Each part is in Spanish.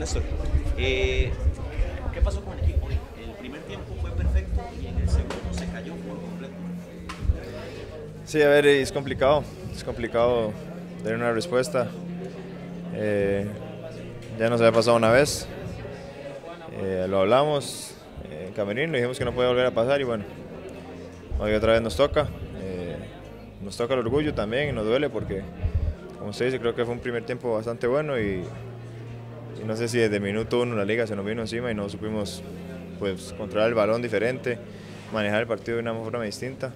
Néstor, eh, ¿qué pasó con el equipo? El primer tiempo fue perfecto y en el segundo se cayó por completo. Sí, a ver, es complicado, es complicado dar una respuesta. Eh, ya nos había pasado una vez, eh, lo hablamos en Camerino, dijimos que no puede volver a pasar y bueno, hoy otra vez nos toca. Eh, nos toca el orgullo también y nos duele porque, como usted dice, creo que fue un primer tiempo bastante bueno y, y no sé si desde minuto uno la liga se nos vino encima y no supimos pues, controlar el balón diferente, manejar el partido de una forma distinta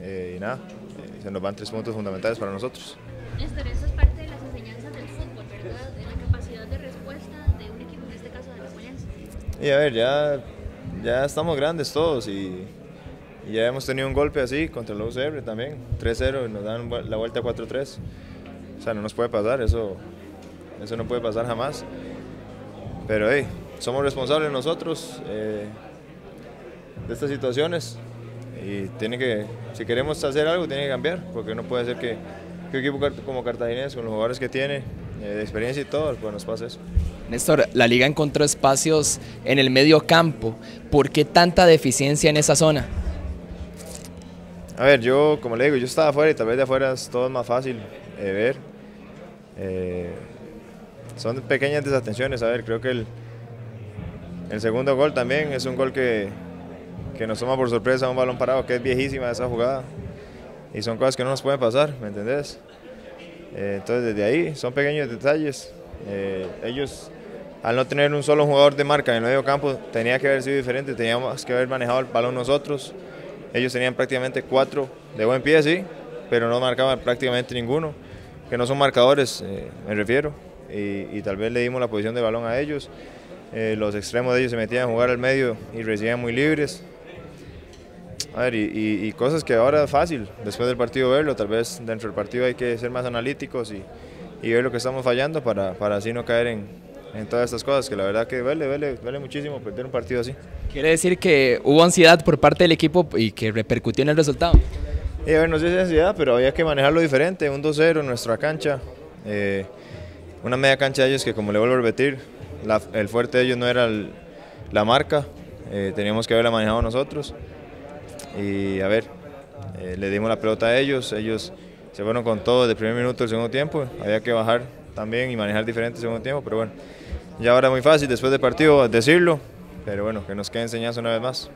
eh, y nada, eh, se nos van tres puntos fundamentales para nosotros. Néstor, eso es parte de las enseñanzas del fútbol, ¿verdad? De la capacidad de respuesta de un equipo, en este caso de la Juelense. Y a ver, ya, ya estamos grandes todos y, y ya hemos tenido un golpe así contra el UCR también, 3-0 y nos dan la vuelta 4-3. O sea, no nos puede pasar, eso, eso no puede pasar jamás. Pero hey, somos responsables nosotros eh, de estas situaciones y tiene que, si queremos hacer algo, tiene que cambiar, porque no puede ser que, que un equipo como Cartaginés, con los jugadores que tiene, eh, de experiencia y todo, pues nos pase eso. Néstor, la liga encontró espacios en el medio campo. ¿Por qué tanta deficiencia en esa zona? A ver, yo, como le digo, yo estaba afuera y tal vez de afuera es todo más fácil eh, ver. Son pequeñas desatenciones, a ver, creo que el, el segundo gol también es un gol que, que nos toma por sorpresa un balón parado, que es viejísima esa jugada. Y son cosas que no nos pueden pasar, ¿me entendés? Eh, entonces desde ahí son pequeños detalles. Eh, ellos, al no tener un solo jugador de marca en el medio campo, tenía que haber sido diferente, teníamos que haber manejado el balón nosotros. Ellos tenían prácticamente cuatro de buen pie, sí, pero no marcaban prácticamente ninguno, que no son marcadores, eh, me refiero, y, y tal vez le dimos la posición de balón a ellos. Eh, los extremos de ellos se metían a jugar al medio y recibían muy libres. A ver, y, y- y cosas que ahora es fácil, después del partido verlo, tal vez dentro del partido hay que ser más analíticos y, y ver lo que estamos fallando para, para así no caer en, en todas estas cosas, que la verdad que duele, duele, duele muchísimo perder un partido así. Quiere decir que hubo ansiedad por parte del equipo y que repercutió en el resultado. Y a ver, no sé si ansiedad, pero había que manejarlo diferente, un 2-0 en nuestra cancha, eh, una media cancha de ellos que como le vuelvo a repetir, el fuerte de ellos no era la marca, eh, teníamos que haberla manejado nosotros. Y a ver, eh, le dimos la pelota a ellos, ellos se fueron con todo desde el primer minuto del segundo tiempo, había que bajar también y manejar diferente el segundo tiempo, pero bueno, ya ahora muy fácil después del partido decirlo, pero bueno, que nos quede enseñanza una vez más.